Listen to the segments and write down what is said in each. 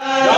Yeah.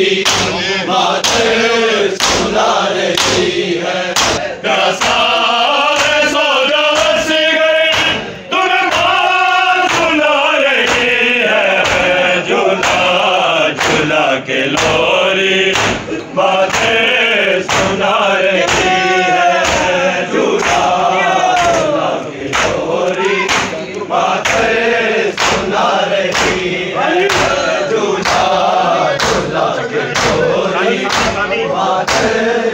Thank you. 一弥利哆。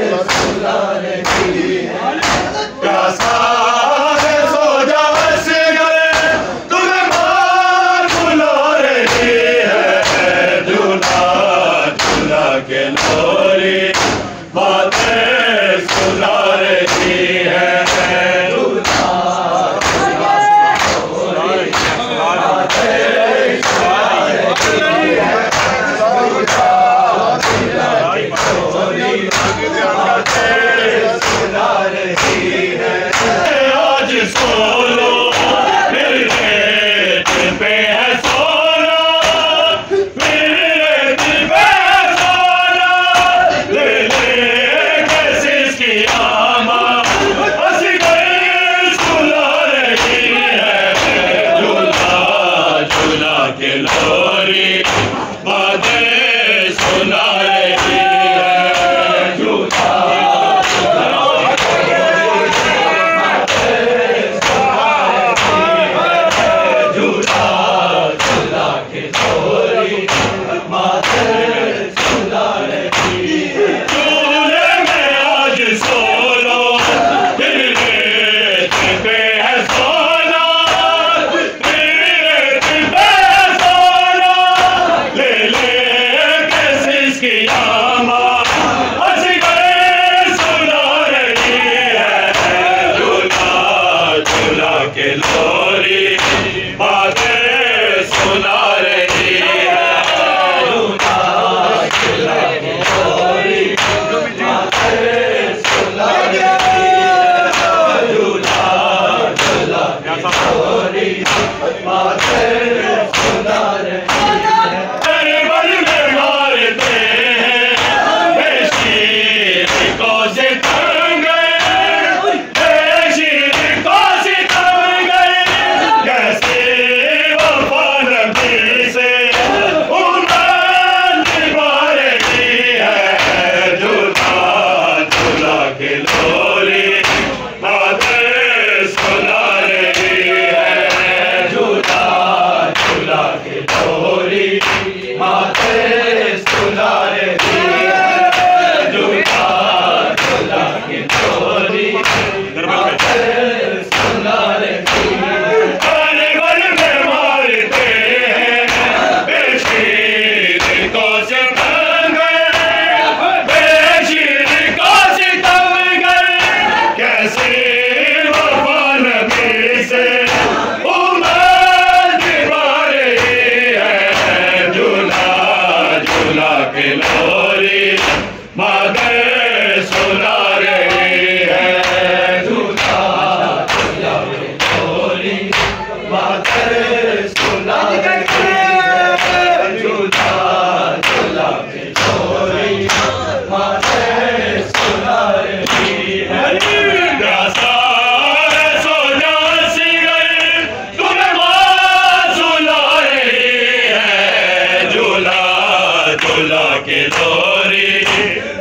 रे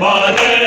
माधर